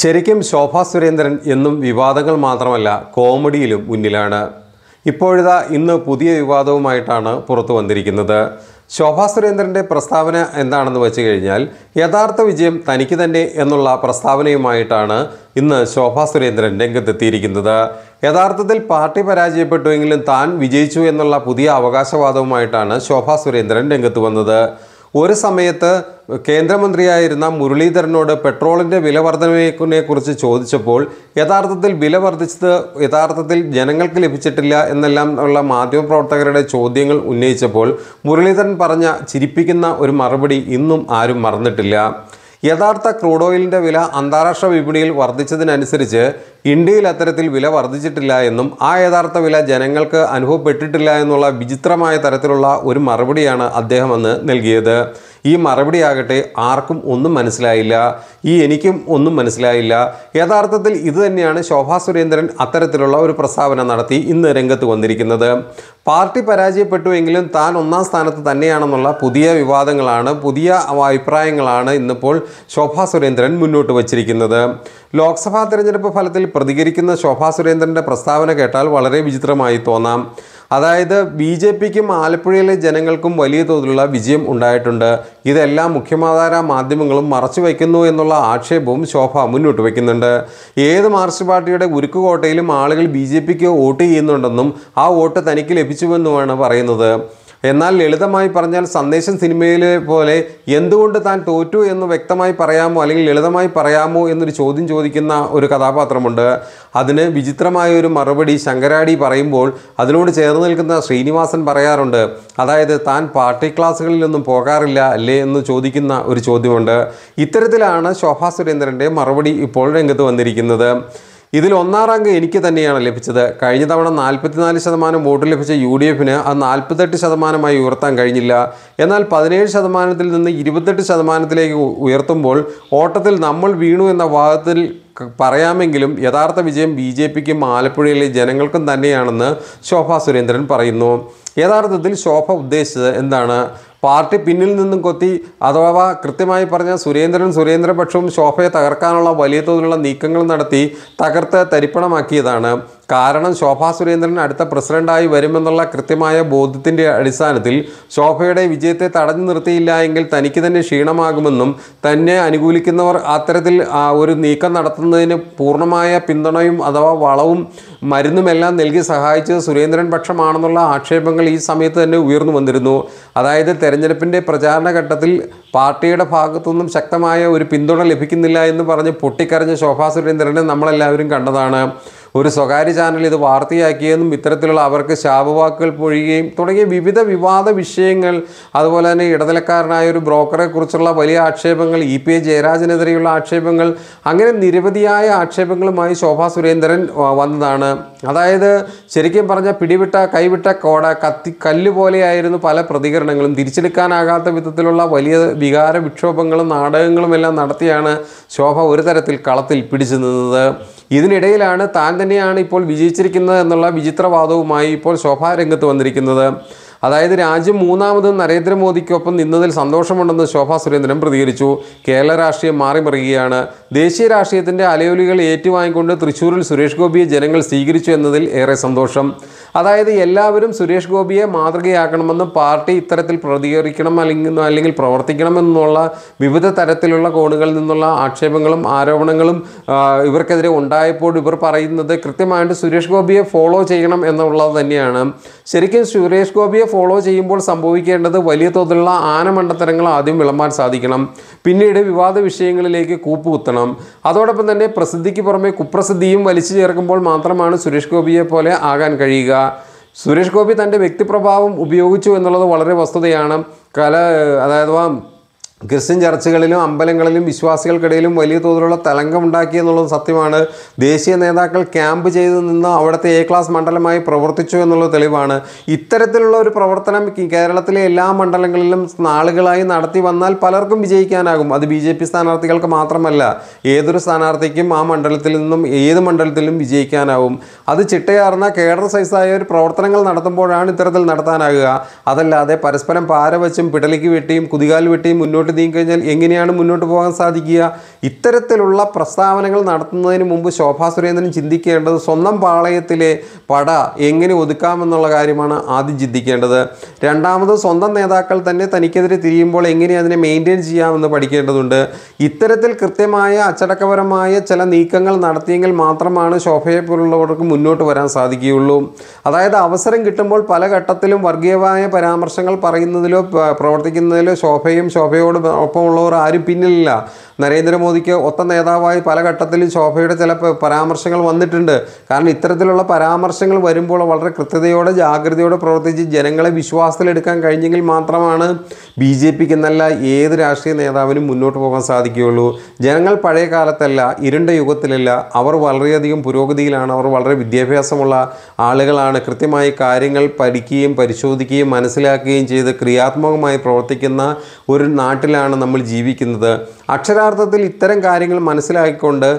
ശരിക്കും ശോഭാ സുരേന്ദ്രൻ എന്നും വിവാദങ്ങൾ മാത്രമല്ല കോമഡിയിലും മുന്നിലാണ്. ഇപ്പോഴിതാ ഇന്ന് പുതിയ വിവാദവുമായിട്ടാണ് പുറത്തു വന്നിരിക്കുന്നത്. ശോഭാ സുരേന്ദ്രന്റെ പ്രസ്താവന എന്താണെന്ന് വെച്ച് കഴിഞ്ഞാൽ യഥാർത്ഥ വിജയം തനിക്ക് തന്നെ എന്നുള്ള പ്രസ്താവനയുമായിട്ടാണ് ഇന്ന് ശോഭാ സുരേന്ദ്രൻ രംഗത്തെത്തിയിരിക്കുന്നത്. യഥാർത്ഥത്തിൽ പാർട്ടി പരാജയപ്പെട്ടുവെങ്കിലും താൻ വിജയിച്ചു എന്നുള്ള പുതിയ അവകാശവാദവുമായിട്ടാണ് ശോഭാ സുരേന്ദ്രൻ രംഗത്ത് വന്നത്. ഒരു സമയത്ത് കേന്ദ്രമന്ത്രിയായിരുന്ന മുരളീധരനോട് പെട്രോളിന്റെ വില വർധനവിനെ കുറിച്ച് ചോദിച്ചപ്പോൾ യഥാർത്ഥത്തിൽ വില വർദ്ധിച്ചത് യഥാർത്ഥത്തിൽ ജനങ്ങൾക്ക് ലഭിച്ചിട്ടില്ല എന്നെല്ലാം ഉള്ള മാധ്യമപ്രവർത്തകരുടെ ചോദ്യങ്ങൾ ഉന്നയിച്ചപ്പോൾ മുരളീധരൻ പറഞ്ഞ ചിരിപ്പിക്കുന്ന ഒരു മറുപടി ഇന്നും ആരും മറന്നിട്ടില്ല. യഥാർത്ഥ ക്രൂഡ് ഓയിലിന്റെ വില അന്താരാഷ്ട്ര വിപണിയിൽ വർദ്ധിച്ചതിനനുസരിച്ച് ഇന്ത്യയിൽ അത്തരത്തിൽ വില വർദ്ധിച്ചിട്ടില്ല എന്നും ആ യഥാർത്ഥ വില ജനങ്ങൾക്ക് അനുഭവപ്പെട്ടിട്ടില്ല എന്നുള്ള വിചിത്രമായ തരത്തിലുള്ള ഒരു മറുപടിയാണ് അദ്ദേഹം അന്ന് നൽകിയത്. ഈ മറുപടി ആകട്ടെ ആർക്കും ഒന്നും മനസ്സിലായില്ല. ഈ എനിക്കും ഒന്നും മനസ്സിലായില്ല. യഥാർത്ഥത്തിൽ ഇത് തന്നെയാണ് ശോഭാ സുരേന്ദ്രൻ അത്തരത്തിലുള്ള ഒരു പ്രസ്താവന നടത്തി ഇന്ന് രംഗത്ത് വന്നിരിക്കുന്നത്. പാർട്ടി പരാജയപ്പെട്ടുവെങ്കിലും താൻ ഒന്നാം സ്ഥാനത്ത് തന്നെയാണെന്നുള്ള പുതിയ വിവാദങ്ങളാണ് പുതിയ അഭിപ്രായങ്ങളാണ് ഇന്നിപ്പോൾ ശോഭാ സുരേന്ദ്രൻ മുന്നോട്ട് വച്ചിരിക്കുന്നത്. ലോക്സഭാ തെരഞ്ഞെടുപ്പ് ഫലത്തിൽ പ്രതികരിക്കുന്ന ശോഭാ സുരേന്ദ്രന്റെ പ്രസ്താവന കേട്ടാൽ വളരെ വിചിത്രമായി തോന്നാം. അതായത് ബി ജെ പിക്കും ആലപ്പുഴയിലെ ജനങ്ങൾക്കും വലിയ തോതിലുള്ള വിജയം ഉണ്ടായിട്ടുണ്ട്. ഇതെല്ലാം മുഖ്യമാധാര മാധ്യമങ്ങളും മറച്ചു വയ്ക്കുന്നു എന്നുള്ള ആക്ഷേപവും ശോഭ മുന്നോട്ട് വയ്ക്കുന്നുണ്ട്. ഏത് മാർക്സിസ്റ്റ് പാർട്ടിയുടെ ഉരുക്കുകോട്ടയിലും ആളുകൾ ബി ജെ പിക്ക് വോട്ട് ചെയ്യുന്നുണ്ടെന്നും ആ വോട്ട് തനിക്ക് ലഭിച്ചുവെന്നുമാണ് പറയുന്നത്. എന്നാൽ ലളിതമായി പറഞ്ഞാൽ സന്ദേശം സിനിമയിലെ പോലെ എന്തുകൊണ്ട് താൻ തോറ്റു എന്ന് വ്യക്തമായി പറയാമോ? അല്ലെങ്കിൽ ലളിതമായി പറയാമോ എന്നൊരു ചോദ്യം ചോദിക്കുന്ന ഒരു കഥാപാത്രമുണ്ട്. അതിന് വിചിത്രമായ ഒരു മറുപടി ശങ്കരാടി പറയുമ്പോൾ അതിനോട് ചേർന്ന് നിൽക്കുന്ന ശ്രീനിവാസൻ പറയാറുണ്ട്. അതായത് താൻ പാർട്ടി ക്ലാസ്സുകളിലൊന്നും പോകാറില്ല അല്ലേ എന്ന് ചോദിക്കുന്ന ഒരു ചോദ്യമുണ്ട്. ഇത്തരത്തിലാണ് ശോഭാ സുരേന്ദ്രന്റെ മറുപടി ഇപ്പോൾ രംഗത്ത് വന്നിരിക്കുന്നത്. ഇതിൽ ഒന്നാം റാങ്ക് എനിക്ക് തന്നെയാണ് ലഭിച്ചത്. കഴിഞ്ഞ തവണ നാൽപ്പത്തിനാല് ശതമാനം വോട്ട് ലഭിച്ച യു ഡി എഫിന് അത് നാൽപ്പത്തെട്ട് ശതമാനമായി ഉയർത്താൻ കഴിഞ്ഞില്ല. എന്നാൽ പതിനേഴ് ശതമാനത്തിൽ നിന്ന് ഇരുപത്തെട്ട് ശതമാനത്തിലേക്ക് ഉയർത്തുമ്പോൾ ഓട്ടത്തിൽ നമ്മൾ വീണു എന്ന വാദത്തിൽ പറയാമെങ്കിലും യഥാർത്ഥ വിജയം ബി ജെ പിക്കും ആലപ്പുഴയിലെ ജനങ്ങൾക്കും തന്നെയാണെന്ന് ശോഭാ സുരേന്ദ്രൻ പറയുന്നു. യഥാർത്ഥത്തിൽ ശോഭ ഉദ്ദേശിച്ചത് എന്താണ്? പാർട്ടി പിന്നിൽ നിന്നും കൊത്തി അഥവാ കൃത്യമായി പറഞ്ഞ സുരേന്ദ്രൻ സുരേന്ദ്രപക്ഷവും ശോഭയെ തകർക്കാനുള്ള വലിയ തോതിലുള്ള നീക്കങ്ങൾ നടത്തി തകർത്ത് തരിപ്പണമാക്കിയതാണ്. കാരണം ശോഭാ സുരേന്ദ്രൻ അടുത്ത പ്രസിഡന്റായി വരുമെന്നുള്ള കൃത്യമായ ബോധ്യത്തിന്റെ അടിസ്ഥാനത്തിൽ ശോഭയുടെ വിജയത്തെ തടഞ്ഞു നിർത്തിയില്ല എങ്കിൽ തനിക്ക് തന്നെ ക്ഷീണമാകുമെന്നും തന്നെ അനുകൂലിക്കുന്നവർ അത്തരത്തിൽ ഒരു നീക്കം നടത്തുന്നതിന് പൂർണമായ പിന്തുണയും അഥവാ വളവും മരുന്നുമെല്ലാം നൽകി സഹായിച്ചത് സുരേന്ദ്രൻ പക്ഷമാണെന്നുള്ള ആക്ഷേപങ്ങൾ ഈ സമയത്ത് തന്നെ ഉയർന്നു വന്നിരുന്നു. അതായത് തെരഞ്ഞെടുപ്പിന്റെ പ്രചാരണ ഘട്ടത്തിൽ പാർട്ടിയുടെ ഭാഗത്തുനിന്നും ശക്തമായ ഒരു പിന്തുണ ലഭിക്കുന്നില്ല എന്ന് പറഞ്ഞ് പൊട്ടിക്കരഞ്ഞ ശോഭാ സുരേന്ദ്രനെ നമ്മളെല്ലാവരും കണ്ടതാണ്. ഒരു സ്വകാര്യ ചാനൽ ഇത് വാർത്തയാക്കിയെന്നും ഇത്തരത്തിലുള്ള അവർക്ക് ശാപവാക്കുകൾ പൊഴിയുകയും തുടങ്ങിയ വിവിധ വിവാദ വിഷയങ്ങൾ അതുപോലെ തന്നെ ഇടനിലക്കാരനായ ഒരു ബ്രോക്കറെ കുറിച്ചുള്ള വലിയ ആക്ഷേപങ്ങൾ ഇ പി എ ജയരാജനെതിരെയുള്ള ആക്ഷേപങ്ങൾ അങ്ങനെ നിരവധിയായ ആക്ഷേപങ്ങളുമായി ശോഭാ സുരേന്ദ്രൻ വന്നതാണ്. അതായത് ശരിക്കും പറഞ്ഞ പിടിവിട്ട കൈവിട്ട കോട കത്തി കല്ല് പോലെയായിരുന്നു പല പ്രതികരണങ്ങളും. തിരിച്ചെടുക്കാനാകാത്ത വിധത്തിലുള്ള വലിയ വികാര വിക്ഷോഭങ്ങളും നാടകങ്ങളുമെല്ലാം നടത്തിയാണ് ശോഭ ഒരു തരത്തിൽ കളത്തിൽ പിടിച്ചു നിന്നത്. ഇതിനിടയിലാണ് താൻ തന്നെയാണ് ഇപ്പോൾ വിജയിച്ചിരിക്കുന്നത് എന്നുള്ള വിചിത്രവാദവുമായി ഇപ്പോൾ ശോഭ രംഗത്ത് വന്നിരിക്കുന്നത്. അതായത് രാജ്യം മൂന്നാമതും നരേന്ദ്രമോദിക്കൊപ്പം നിന്നതിൽ സന്തോഷമുണ്ടെന്ന് ശോഭാ സുരേന്ദ്രൻ പ്രതികരിച്ചു. കേരള രാഷ്ട്രീയം മാറിമറിയുകയാണ്. ദേശീയ രാഷ്ട്രീയത്തിന്റെ അലയൊലികൾ ഏറ്റുവാങ്ങിക്കൊണ്ട് തൃശ്ശൂരിൽ സുരേഷ് ഗോപിയെ ജനങ്ങൾ സ്വീകരിച്ചു എന്നതിൽ ഏറെ സന്തോഷം. അതായത് എല്ലാവരും സുരേഷ് ഗോപിയെ മാതൃകയാക്കണമെന്ന് പാർട്ടി ഇത്തരത്തിൽ പ്രതികരിക്കണം അല്ലെങ്കിൽ അല്ലെങ്കിൽ പ്രവർത്തിക്കണമെന്നുള്ള വിവിധ തരത്തിലുള്ള കോണുകളിൽ നിന്നുള്ള ആക്ഷേപങ്ങളും ആരോപണങ്ങളും ഇവർക്കെതിരെ ഉണ്ടായപ്പോൾ ഇവർ പറയുന്നത് കൃത്യമായിട്ട് സുരേഷ് ഗോപിയെ ഫോളോ ചെയ്യണം എന്നുള്ളത് തന്നെയാണ്. ശരിക്കും സുരേഷ് ഗോപിയെ ഫോളോ ചെയ്യുമ്പോൾ സംഭവിക്കേണ്ടത് വലിയ തോതിലുള്ള ആനമണ്ടത്തരങ്ങൾ ആദ്യം വിളമ്പാൻ സാധിക്കണം. പിന്നീട് വിവാദ വിഷയങ്ങളിലേക്ക് കൂപ്പുകുത്തണം. അതോടൊപ്പം തന്നെ പ്രസിദ്ധിക്ക് പുറമെ കുപ്രസിദ്ധിയും വലിച്ചു ചേർക്കുമ്പോൾ മാത്രമാണ് സുരേഷ് ഗോപിയെ പോലെ ആകാൻ കഴിയുക. സുരേഷ് ഗോപി തന്റെ വ്യക്തിപ്രഭാവം ഉപയോഗിച്ചു എന്നുള്ളത് വളരെ വസ്തുതയാണ്. കല അതായത് ക്രിസ്ത്യൻ ചർച്ചുകളിലും അമ്പലങ്ങളിലും വിശ്വാസികൾക്കിടയിലും വലിയ തോതിലുള്ള തലങ്കം ഉണ്ടാക്കി എന്നുള്ളത് സത്യമാണ്. ദേശീയ നേതാക്കൾ ക്യാമ്പ് ചെയ്ത് നിന്ന് അവിടുത്തെ എ ക്ലാസ് മണ്ഡലമായി പ്രവർത്തിച്ചു എന്നുള്ള തെളിവാണ്. ഇത്തരത്തിലുള്ള ഒരു പ്രവർത്തനം കേരളത്തിലെ എല്ലാ മണ്ഡലങ്ങളിലും നാളുകളായി നടത്തി വന്നാൽ പലർക്കും വിജയിക്കാനാകും. അത് ബി ജെ പി സ്ഥാനാർത്ഥികൾക്ക് മാത്രമല്ല ഏതൊരു സ്ഥാനാർത്ഥിക്കും ആ മണ്ഡലത്തിൽ നിന്നും ഏത് മണ്ഡലത്തിലും വിജയിക്കാനാവും. അത് ചിട്ടയാർന്ന കേഡർ സൈസായ ഒരു പ്രവർത്തനങ്ങൾ നടത്തുമ്പോഴാണ് ഇത്തരത്തിൽ നടത്താനാകുക. അതല്ലാതെ പരസ്പരം പാര വച്ചും പിടലിക്ക് വെട്ടിയും കുതികാൽ വെട്ടിയും മുന്നോട്ട് മുന്നോട്ട് നീങ്ങിക്കഴിഞ്ഞാൽ എങ്ങനെയാണ് മുന്നോട്ട് പോകാൻ സാധിക്കുക? ഇത്തരത്തിലുള്ള പ്രസ്താവനകൾ നടത്തുന്നതിന് മുമ്പ് ശോഭാ സുരേന്ദ്രൻ ചിന്തിക്കേണ്ടത് സ്വന്തം പാളയത്തിലെ പട എങ്ങനെ ഒതുക്കാമെന്നുള്ള കാര്യമാണ് ആദ്യം ചിന്തിക്കേണ്ടത്. രണ്ടാമത് സ്വന്തം നേതാക്കൾ തന്നെ തനിക്കെതിരെ തിരിയുമ്പോൾ എങ്ങനെ അതിനെ മെയിന്റെയിൻ ചെയ്യാമെന്ന് പഠിക്കേണ്ടതുണ്ട്. ഇത്തരത്തിൽ കൃത്യമായ അച്ചടക്കപരമായ ചില നീക്കങ്ങൾ നടത്തിയെങ്കിൽ മാത്രമാണ് ശോഭയെ പോലുള്ളവർക്ക് മുന്നോട്ട് വരാൻ സാധിക്കുകയുള്ളൂ. അതായത് അവസരം കിട്ടുമ്പോൾ പല ഘട്ടത്തിലും വർഗീയമായ പരാമർശങ്ങൾ പറയുന്നതിലോ പ്രവർത്തിക്കുന്നതിലോ ശോഭയും ശോഭയോട് ഒപ്പമുള്ളവർ ആരും പിന്നിലില്ല. നരേന്ദ്രമോദിക്ക് ഒത്ത നേതാവായി പല ഘട്ടത്തിലും ശോഭയുടെ ചില പരാമർശങ്ങൾ വന്നിട്ടുണ്ട്. കാരണം ഇത്തരത്തിലുള്ള പരാമർശങ്ങൾ വരുമ്പോൾ വളരെ കൃത്യതയോടെ ജാഗ്രതയോടെ പ്രവർത്തിച്ച് ജനങ്ങളെ വിശ്വാസത്തിലെടുക്കാൻ കഴിഞ്ഞെങ്കിൽ മാത്രമാണ് ബി ജെ പിക്ക് എന്നല്ല ഏത് രാഷ്ട്രീയ നേതാവിനും മുന്നോട്ട് പോകാൻ സാധിക്കുകയുള്ളൂ. ജനങ്ങൾ പഴയ കാലത്തല്ല ഇരുണ്ട യുഗത്തിലല്ല അവർ വളരെയധികം പുരോഗതിയിലാണ് അവർ വളരെ വിദ്യാഭ്യാസമുള്ള ആളുകളാണ്. കൃത്യമായി കാര്യങ്ങൾ പഠിക്കുകയും പരിശോധിക്കുകയും മനസ്സിലാക്കുകയും ചെയ്ത് ക്രിയാത്മകമായി പ്രവർത്തിക്കുന്ന ഒരു നാട്ടിലാണ് നമ്മൾ ജീവിക്കുന്നത്. അക്ഷരാർത്ഥത്തിൽ ഇത്തരം കാര്യങ്ങൾ മനസ്സിലാക്കിക്കൊണ്ട്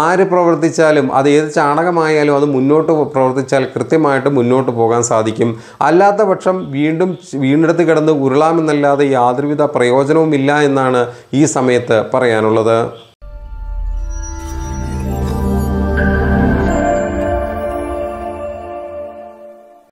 ആര് പ്രവർത്തിച്ചാലും അത് ഏത് ചാണകമായാലും അത് മുന്നോട്ട് പ്രവർത്തിച്ചാൽ കൃത്യമായിട്ട് മുന്നോട്ട് പോകാൻ സാധിക്കും. അല്ലാത്ത പക്ഷം വീണ്ടും വീണ്ടെടുത്ത് കിടന്ന് ഉരുളാമെന്നല്ലാതെ യാതൊരുവിധ പ്രയോജനവുമില്ല എന്നാണ് ഈ സമയത്ത് പറയാനുള്ളത്.